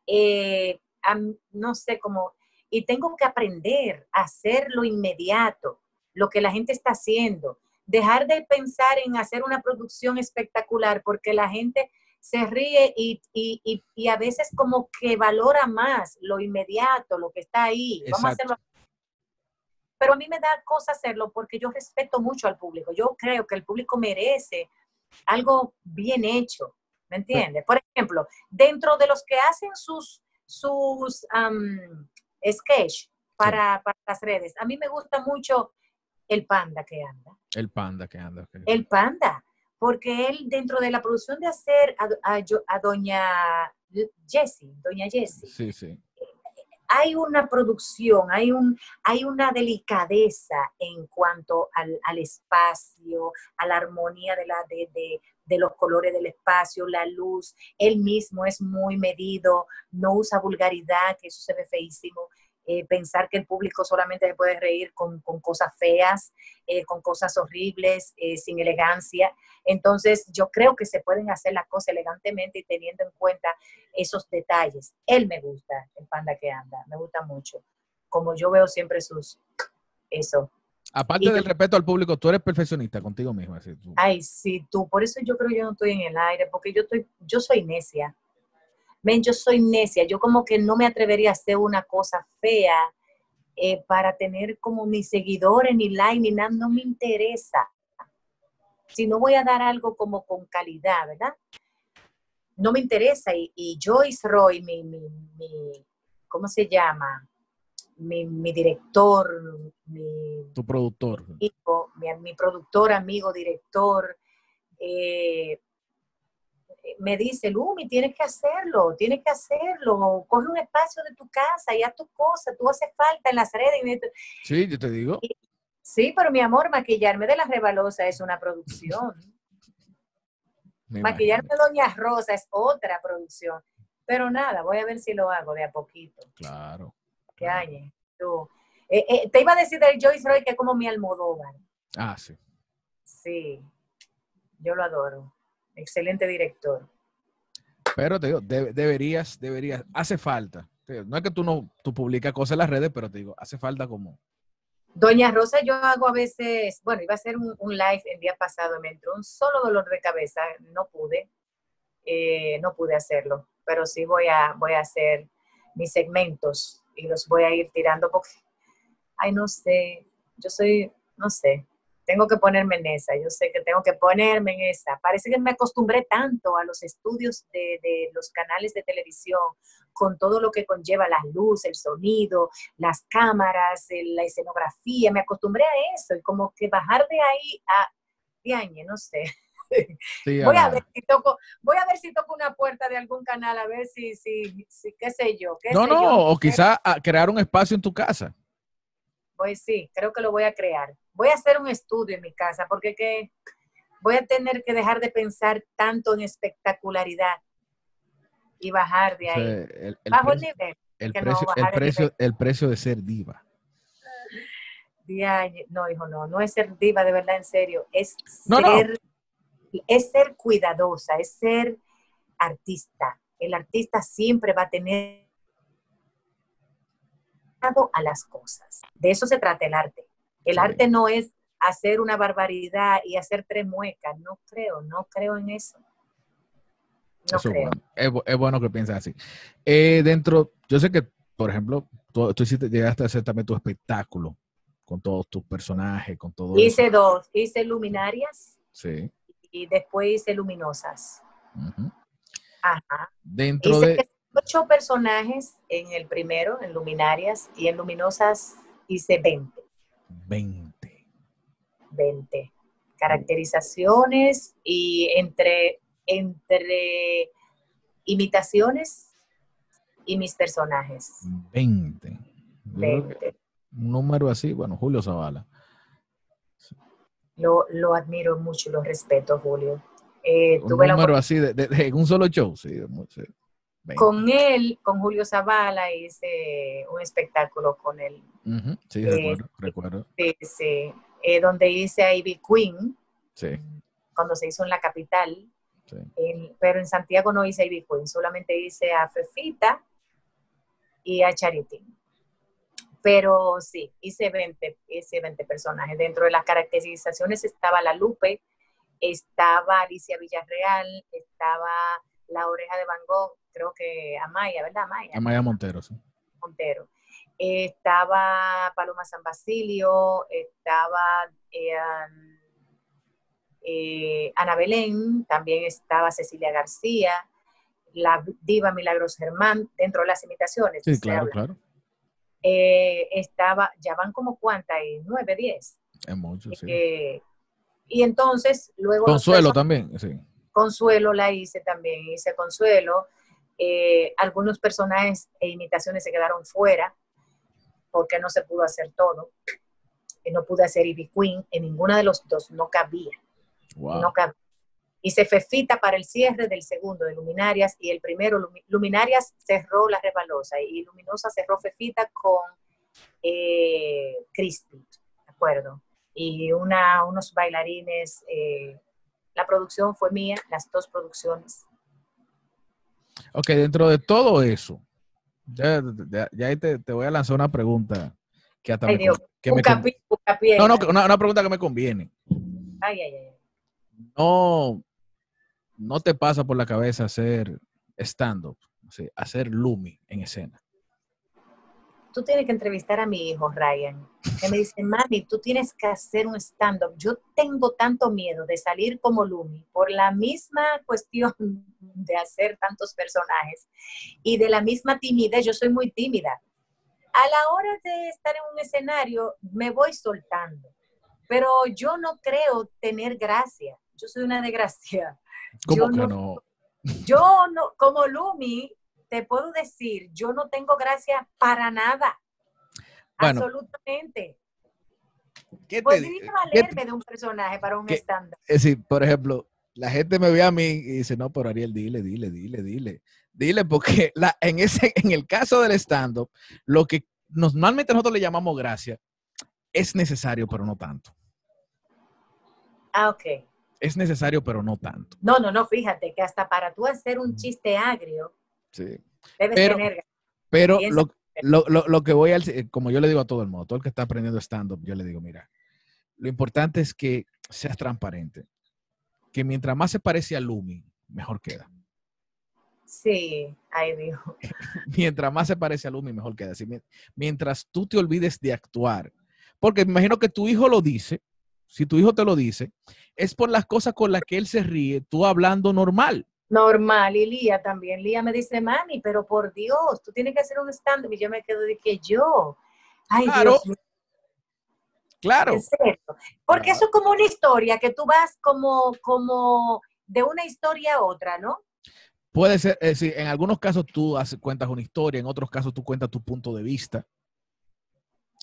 eh, no sé cómo, y tengo que aprender a hacer lo inmediato, lo que la gente está haciendo. Dejar de pensar en hacer una producción espectacular porque la gente se ríe y, a veces como que valora más lo inmediato, lo que está ahí. Vamos a hacerlo. Pero a mí me da cosa hacerlo porque yo respeto mucho al público. Yo creo que el público merece algo bien hecho. ¿Me entiendes? Por ejemplo, dentro de los que hacen sus, sus sketch para, las redes, a mí me gusta mucho el panda que anda. El panda que anda. El panda, porque él dentro de la producción de hacer a, a, doña Jessie, doña Jessie. Sí, sí. Hay una producción, hay, un, hay una delicadeza en cuanto al, al espacio, a la armonía de, la, de, de, de los colores del espacio, la luz, él mismo es muy medido, no usa vulgaridad, que eso se ve feísimo. Eh, pensar que el público solamente se puede reír con, cosas feas, eh, con cosas horribles, eh, sin elegancia. Entonces, yo creo que se pueden hacer las cosas elegantemente y teniendo en cuenta esos detalles. Él me gusta, el panda que anda, me gusta mucho. Como yo veo siempre sus, eso, Aparte del respeto al público, tú eres perfeccionista contigo misma. Ay, sí, tú. Por eso yo creo que yo no estoy en el aire, porque yo estoy, yo soy necia. Ven, yo soy necia. Yo como que no me atrevería a hacer una cosa fea eh, para tener como ni seguidores, ni like, ni nada. No me interesa. Si no voy a dar algo como con calidad, ¿verdad? No me interesa. Y, y Joyce Roy, mi, mi, mi, ¿cómo se llama? Mi, director, mi... Tu productor. mi, productor, amigo, director, eh, me dice, Lumi, tienes que hacerlo, tienes que hacerlo, coge un espacio de tu casa y haz tu cosa, tú haces falta en las redes. Sí, yo te digo. sí, pero mi amor, maquillarme de la rebalosa es una producción. *laughs* maquillarme de Doña Rosa es otra producción. Pero nada, voy a ver si lo hago de a poquito. Claro. Eh, eh, te iba a decir del Joyce Roy que es como mi Almodóvar. Ah, sí. Sí, yo lo adoro. Excelente director. Pero te digo, deberías, deberías, hace falta. No es que tú no tú publicas cosas en las redes, pero te digo, hace falta como. Doña Rosa, yo hago a veces, bueno, iba a hacer un, live el día pasado, me entró un solo dolor de cabeza, no pude, eh, no pude hacerlo, pero sí voy a, voy a hacer mis segmentos y los voy a ir tirando porque, ay, no sé, yo soy, no sé, tengo que ponerme en esa, yo sé que tengo que ponerme en esa. Parece que me acostumbré tanto a los estudios de, de los canales de televisión, con todo lo que conlleva la luz, el sonido, las cámaras, la escenografía, me acostumbré a eso y como que bajar de ahí a, de no sé. Voy a ver si toco, voy a ver si toco una puerta de algún canal, a ver si, si, si qué sé yo. no, no, o quizá crear un espacio en tu casa. Pues sí, creo que lo voy a crear. Voy a hacer un estudio en mi casa, porque que voy a tener que dejar de pensar tanto en especturaridad y bajar de ahí. el, Bajo el nivel. El precio, el, precio, el precio de ser diva. No, hijo, no, no es ser diva de verdad, en serio. Es ser es ser cuidadosa, es ser artista. El artista siempre va a tener a las cosas. De eso se trata el arte. El arte no es hacer una barbaridad y hacer tres muecas. No creo, no creo en eso. No creo. Es, bueno. que pienses así. Eh, dentro, yo sé que por ejemplo, tú, tú hiciste, llegaste a hacer también tu espectáculo con todos tus personajes, con todo Hice eso. dos, hice luminarias Sí. Y después hice luminosas. ujú. Ajá. Dentro Hice de... ocho personajes en el primero, en luminarias, y en luminosas hice 20. 20. 20 caracterizaciones y entre, entre imitaciones y mis personajes. 20. Yo creo que 20. un número así, bueno, Julio Zavala. Lo, lo admiro mucho y lo respeto, Julio. Eh, Un tuve la número así de, de- de- en un solo show, sí. de mu- sí, 20. con él, con Julio Zavala, hice un espectáculo con él, Sí, eh, recuerdo, recuerdo. ese, eh, donde hice a Ivy Queen, Sí, cuando se hizo en la capital, sí. en- pero en Santiago no hice a Ivy Queen, solamente hice a Fefita y a Charity. Pero sí, hice 20, hice 20 personajes. Dentro de las caracterizaciones estaba La Lupe, estaba Alicia Villarreal, estaba La Oreja de Van Gogh, creo que Amaya, ¿verdad? Amaya. Amaya Montero, sí. Montero. Eh, estaba Paloma San Basilio, estaba eh, eh, Ana Belén, también estaba Cecilia García, la diva Milagros Germán, dentro de las imitaciones. Sí, claro, claro. Eh, estaba, ya van como cuántas, nueve, diez. Es mucho, sí. Eh, y entonces, luego... Consuelo también, sí. Consuelo la hice también, hice Consuelo. Eh, algunos personajes e imitaciones se quedaron fuera porque no se pudo hacer todo. No pude hacer Ivy Queen, en ninguna de los dos no cabía, Wow. no cabía. Hice Fefita para el cierre del segundo de Luminarias y el primero, Lumi- Luminarias, cerró La Resbalosa y Luminosa cerró Fefita con eh, Crispy, ¿de acuerdo? Y una, unos bailarines, eh, la producción fue mía, las dos producciones. Ok, dentro de todo eso, ya, ya- ya ahí te, te voy a lanzar una pregunta que hasta Ay, me, que me pie. No, no, una, una pregunta que me conviene. Ay, ay, ay. No, no te pasa por la cabeza hacer stand-up, hacer Lumi en escena. Tú tienes que entrevistar a mi hijo, Ryan, que me dice, mami, tú tienes que hacer un stand-up. Yo tengo tanto miedo de salir como Lumi por la misma cuestión *laughs* de hacer tantos personajes y de la misma timidez. Yo soy muy tímida. A la hora de estar en un escenario, me voy soltando, pero yo no creo tener gracia. Yo soy una desgracia. ¿Cómo Yo que no- no? Yo no, como Lumi, te puedo decir, yo no tengo gracia para nada. Bueno. Absolutamente. ¿Qué te Podría valerme de un personaje para un qué- estándar. Es decir, por ejemplo, la gente me ve a mí y dice, no, pero Ariel, dile, dile, dile, dile. Dile, porque la, en, ese, en el caso del stand-up, lo que normalmente nosotros le llamamos gracia es necesario, pero no tanto. Ah, ok. Es necesario, pero no tanto. No, no, no, fíjate que hasta para tú hacer un chiste agrio, Sí. debes Pero- tener. Pero lo, lo, lo, lo que voy al, eh, como yo le digo a todo el mundo, todo el que está aprendiendo stand-up, yo le digo, mira, lo importante es que seas transparente. Que mientras más se parece a Lumi, mejor queda. Sí, ay Dios. *laughs* mientras más se parece a Lumi, mejor queda. Así, mientras tú te olvides de actuar. Porque me imagino que tu hijo lo dice, si tu hijo te lo dice, es por las cosas con las que él se ríe, tú hablando normal. Normal, y Lía también. Lía me dice, mami, pero por Dios, tú tienes que hacer un stand-up. Y yo me quedo de que yo. Ay, Claro. Dios mío, Claro, serio. Porque Claro. eso es como una historia, que tú vas como, como de una historia a otra, ¿no? puede ser, es decir, en algunos casos tú cuentas una historia, en otros casos tú cuentas tu punto de vista.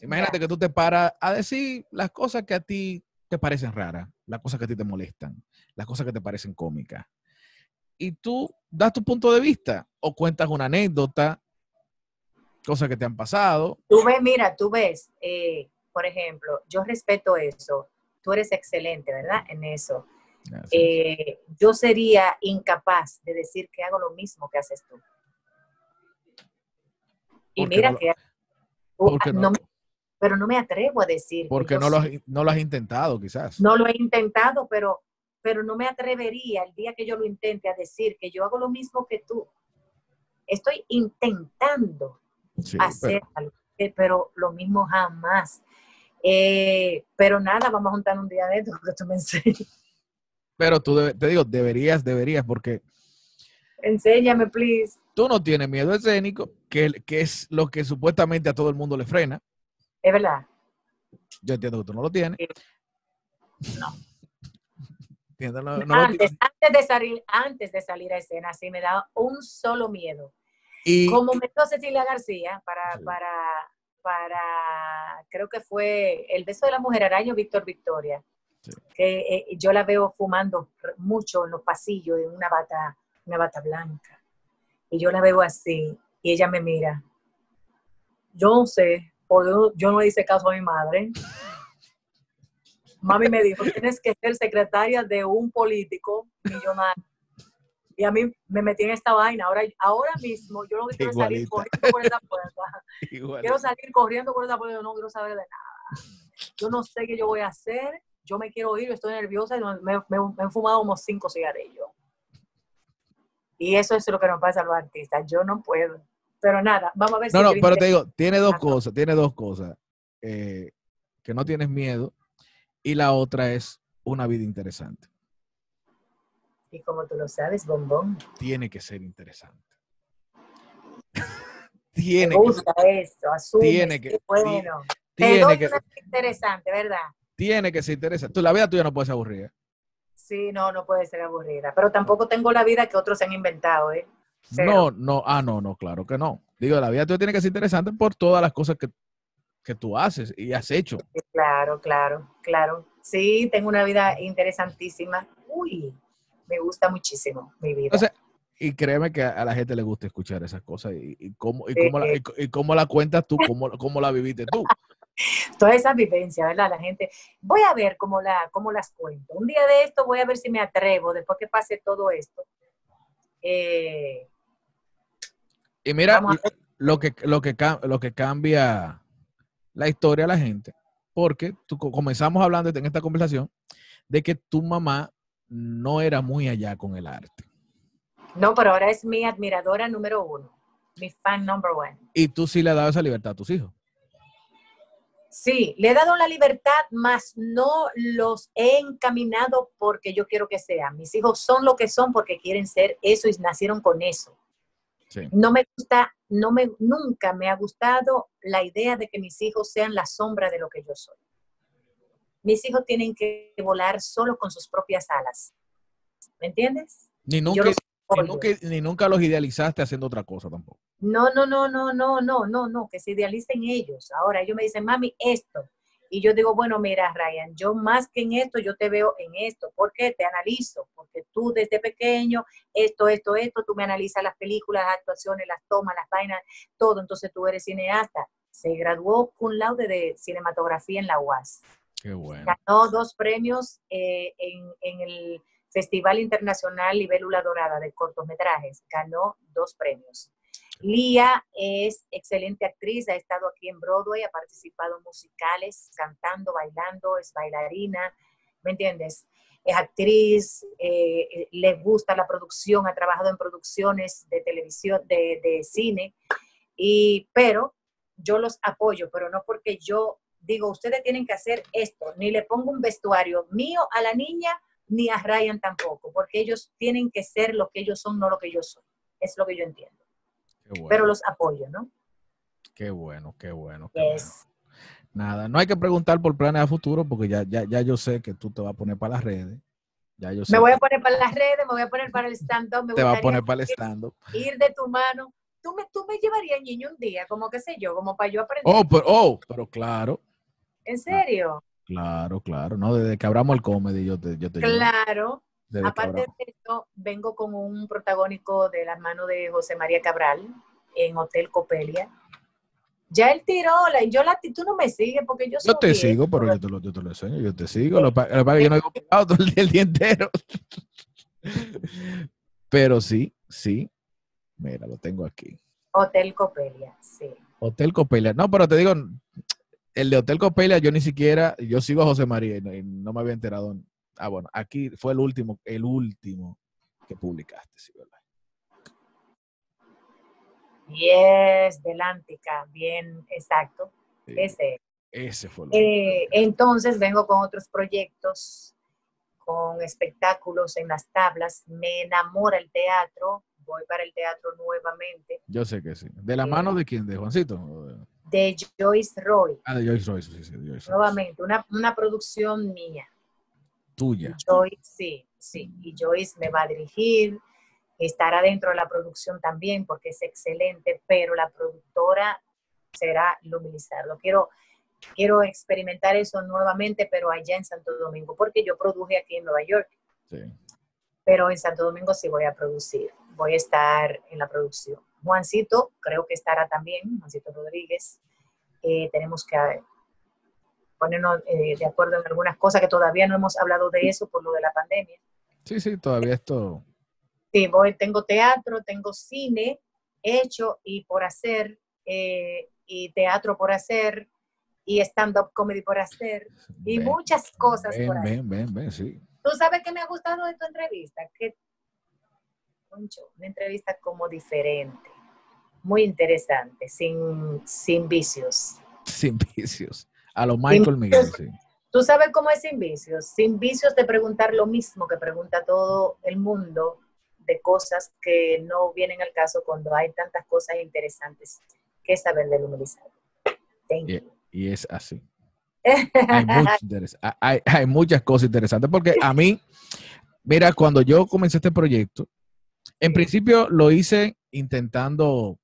Imagínate que tú te paras a decir las cosas que a ti te parecen raras, las cosas que a ti te molestan, las cosas que te parecen cómicas. Y tú das tu punto de vista o cuentas una anécdota, cosas que te han pasado. Tú ves, mira, tú ves, eh, por ejemplo, yo respeto eso. Tú eres excelente, ¿verdad? En eso. Eh, yo sería incapaz de decir que hago lo mismo que haces tú. Y ¿Por qué mira no que tú- no me- pero no me atrevo a decir. que Porque no lo, has, sí. no lo has intentado, quizás. No lo he intentado, pero, pero no me atrevería el día que yo lo intente a decir que yo hago lo mismo que tú. Estoy intentando hacer algo, eh, pero lo mismo jamás. Eh, pero nada, vamos a juntar un día de esto que tú me enseñes. Pero tú, te digo, deberías, deberías, porque... Enséñame, please. Tú no tienes miedo escénico, que, que es lo que supuestamente a todo el mundo le frena. Es verdad. Yo entiendo que tú no lo tienes. No. *laughs* antes, antes, de salir, antes de salir a escena, sí me da un solo miedo. Y, Como me dijo Cecilia García, para, para, para, creo que fue El beso de la mujer araño, Víctor Victoria, que eh, yo la veo fumando mucho en los pasillos en una bata, una bata blanca. Y yo la veo así, y ella me mira. Yo no sé, yo, yo no hice caso a mi madre. Mami me dijo, tienes que ser secretaria de un político millonario. Y a mí me metí en esta vaina. Ahora, ahora mismo yo no quiero salir corriendo por esa puerta. Quiero salir corriendo por esa puerta. Yo no quiero saber de nada. Yo no sé qué yo voy a hacer. Yo me quiero ir, estoy nerviosa y me, me, he fumado como cinco cigarrillos. Y eso es lo que nos pasa a los artistas. Yo no puedo. Pero nada, vamos a ver no, si. No, no, pero te digo, tiene dos cosas. Tiene dos cosas. Eh, que no tienes miedo y la otra es una vida interesante. Y como tú lo sabes, bombón. Tiene que ser interesante. tiene *laughs* Me gusta que, esto, asume, tiene que, bueno. Tiene que ser interesante, ¿verdad? Tiene que ser interesante. Tú, la vida tuya no puede ser aburrida. Sí, no, no puede ser aburrida. Pero tampoco tengo la vida que otros se han inventado, ¿eh? No, no, ah, no, no, claro que no. Digo, la vida tuya tiene que ser interesante por todas las cosas que que tú haces y has hecho. Claro, claro, claro. Sí, tengo una vida interesantísima. Uy, me gusta muchísimo mi vida. y créeme que a la gente le gusta escuchar esas cosas y, cómo, y, cómo, la, y, cómo la cuentas tú, cómo, cómo la viviste tú. Toda esa vivencia, ¿verdad? La gente, voy a ver cómo, la, cómo las cuento. Un día de esto voy a ver si me atrevo, después que pase todo esto. Eh, y mira, lo que, lo, que, lo que cambia la historia a la gente, porque tú, comenzamos hablando en esta conversación de que tu mamá no era muy allá con el arte. No, pero ahora es mi admiradora número uno, mi fan number one. ¿Y tú sí le has dado esa libertad a tus hijos? Sí, le he dado la libertad, más no los he encaminado porque yo quiero que sean. Mis hijos son lo que son porque quieren ser eso y nacieron con eso. No me gusta, no me, nunca me ha gustado la idea de que mis hijos sean la sombra de lo que yo soy. Mis hijos tienen que volar solo con sus propias alas. ¿Me entiendes? Ni nunca, ni nunca, los idealizaste haciendo otra cosa tampoco. No, no, no, no, no, no, no, no, que se idealicen ellos. Ahora ellos me dicen, mami, esto. Y yo digo, bueno, mira, Ryan, yo más que en esto, yo te veo en esto. ¿Por qué? Te analizo, porque tú desde pequeño, esto, esto, esto, tú me analizas las películas, las actuaciones, las tomas, las vainas, todo. Entonces tú eres cineasta. Se graduó con laude de cinematografía en la UAS. Qué bueno. Ganó dos premios eh, en, en el Festival Internacional Libélula Dorada de cortometrajes. Ganó dos premios. Lía es excelente actriz, ha estado aquí en Broadway, ha participado en musicales, cantando, bailando, es bailarina, ¿me entiendes? Es actriz, eh, le gusta la producción, ha trabajado en producciones de televisión, de, cine, y, pero yo los apoyo, pero no porque yo digo, ustedes tienen que hacer esto, ni le pongo un vestuario mío a la niña, ni a Ryan tampoco, porque ellos tienen que ser lo que ellos son, no lo que yo soy. Es lo que yo entiendo pero los apoyo, ¿no? Qué bueno, qué bueno. Nada, no hay que preguntar por planes a futuro porque ya, ya, ya yo sé que tú te vas a poner para las redes. Ya yo sé me voy a poner para las redes, me voy a poner para el stand-up. Te vas a poner para el stand-up. Ir de tu mano. Tú me, tú me llevarías, niño, un día, como qué sé yo, como para yo aprender. Oh, pero, oh, pero claro. ¿En serio? Claro, claro. No, desde que abramos el comedy yo te, yo te Claro. Aparte de esto, vengo con un protagónico de las manos de José María Cabral en Hotel Copelia. Ya él tiró, la, yo la, tú no me sigues porque yo soy Yo te sigo, pero yo te, lo, yo te lo enseño, yo te sigo. Lo, que yo no he *laughs* ocupado todo el día, el día entero. pero sí, sí. Mira, lo tengo aquí. Hotel Copelia, sí. Hotel Copelia. No, pero te digo, el de Hotel Copelia, yo ni siquiera, yo sigo a José María y no me había enterado Ah, bueno, aquí fue el último, el último que publicaste, sí, ¿verdad? Yes, Delántica, bien exacto. Sí, Ese. ese fue lo Eh, entonces vengo con otros proyectos, con espectáculos en las tablas. Me enamora el teatro. Voy para el teatro nuevamente. Yo sé que sí. ¿De la mano de quién? ¿De Juancito? De Joyce Roy. Ah, de Joyce Royce, sí, sí, de Joyce Royce. Nuevamente, una, una producción mía. Tuya. Joyce, sí, sí. Y Joyce me va a dirigir, estará dentro de la producción también porque es excelente, pero la productora será Lumi Lizardo. Quiero, quiero experimentar eso nuevamente, pero allá en Santo Domingo, porque yo produje aquí en Nueva York, Sí. pero en Santo Domingo sí voy a producir, voy a estar en la producción. Juancito creo que estará también, Juancito Rodríguez. Eh, tenemos que ponernos eh, de acuerdo en algunas cosas que todavía no hemos hablado de eso por lo de la pandemia. Sí, sí, todavía esto. Sí, voy, tengo teatro, tengo cine hecho y por hacer, eh, y teatro por hacer, y stand-up comedy por hacer, y ven, muchas cosas ven, por ahí. ven, ven, ven, sí. ¿Tú sabes qué me ha gustado de tu entrevista? Que, concho, una entrevista como diferente, muy interesante, sin, sin vicios. *laughs* Sin vicios. A lo Michael Miguel, sí. ¿Tú sabes cómo es sin vicios? Sin vicios de preguntar lo mismo que pregunta todo el mundo de cosas que no vienen al caso cuando hay tantas cosas interesantes que saber del humanizado. Thank Y, es así. *laughs* Hay, muchas cosas interesantes porque a mí, mira, cuando yo comencé este proyecto, en principio lo hice intentando,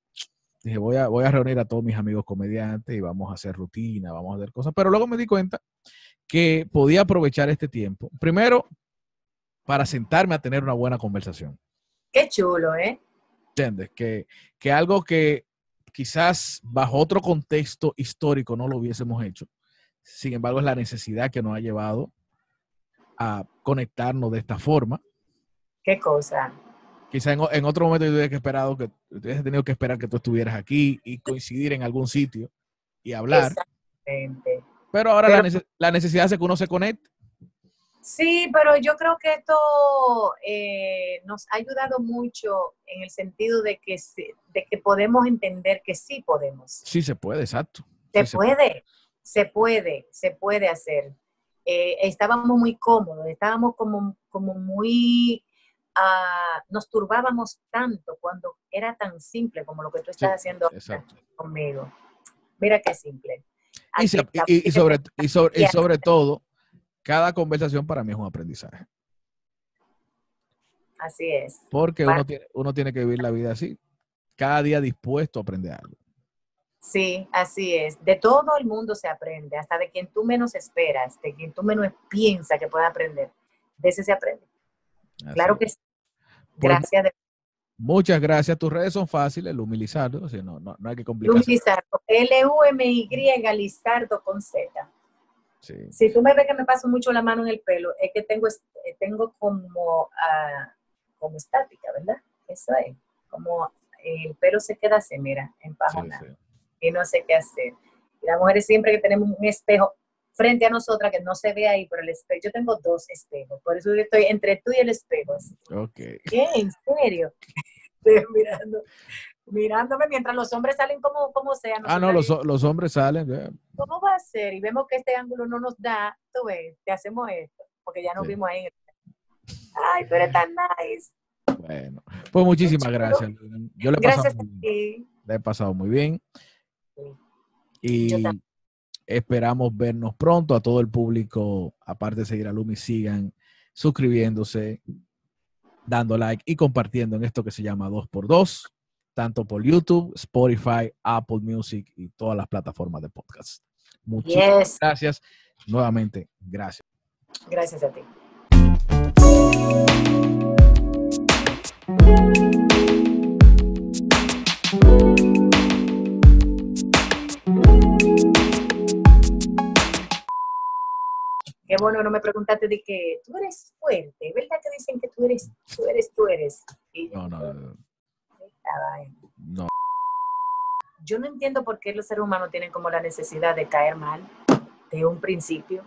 dije, voy a, voy a reunir a todos mis amigos comediantes y vamos a hacer rutina, vamos a hacer cosas, pero luego me di cuenta que podía aprovechar este tiempo, primero, para sentarme a tener una buena conversación. Qué chulo, ¿eh? ¿Entiendes? Que, que algo que quizás bajo otro contexto histórico no lo hubiésemos hecho. Sin embargo, es la necesidad que nos ha llevado a conectarnos de esta forma. Qué cosa. Quizás en, otro momento yo hubiese que esperado que hubiese tenido que esperar que tú estuvieras aquí y coincidir en algún sitio y hablar. Exactamente. Pero ahora la, necesidad hace que uno se conecte. Sí, pero yo creo que esto eh, nos ha ayudado mucho en el sentido de que, de que podemos entender que sí podemos. Sí se puede, exacto. Se Sí se puede, se puede, se puede hacer. Eh, estábamos muy cómodos, estábamos como, como muy, ah, nos turbábamos tanto cuando era tan simple como lo que tú estás Sí, haciendo Exacto. conmigo. Mira qué simple. Y, Aquí se- está. y- y sobre, y, sobre, y sobre todo, cada conversación para mí es un aprendizaje. Así es. Porque uno tiene, uno tiene que vivir la vida así, cada día dispuesto a aprender algo. Sí, así es. De todo el mundo se aprende, hasta de quien tú menos esperas, de quien tú menos piensas que pueda aprender. De ese se aprende. Así Claro es. que sí. Gracias de Muchas gracias. Tus redes son fáciles, Lumilizardo, así no, no, no hay que. Lumi Lizardo. L-U-M-Y Lizardo con Z. Sí. Si tú me ves que me paso mucho la mano en el pelo, es que tengo, eh, tengo como, ah, como estática, ¿verdad? Eso es. Como el pelo se queda así, mira, sí, empajonado. sí. y no sé qué hacer. Y las mujeres siempre que tenemos un espejo frente a nosotras que no se ve ahí por el espejo. Yo tengo dos espejos, por eso yo estoy entre tú y el espejo. así. Ok. ¿Qué? ¿En serio? *laughs* Estoy mirando, mirándome mientras los hombres salen como, como sea. Ah, no, los, los hombres salen. eh, ¿Cómo va a ser? Y vemos que este ángulo no nos da, tú ves, te hacemos esto, porque ya nos Sí. vimos ahí. Ay, pero es tan nice. Bueno, pues muchísimas gracias. Yo le he pasado, Gracias a ti. le he pasado muy bien. Sí. Y. esperamos vernos pronto. A todo el público, aparte de seguir a Lumi, sigan suscribiéndose, dando like y compartiendo en esto que se llama 2x2, tanto por YouTube, Spotify, Apple Music y todas las plataformas de podcast. Muchísimas Yes, gracias. Nuevamente, gracias. gracias a ti. Qué bueno, no me preguntaste de que tú eres fuerte, ¿verdad que dicen que tú eres, tú eres, tú eres? Y yo, No, no, no, esta vaina. no. Yo no entiendo por qué los seres humanos tienen como la necesidad de caer mal de un principio.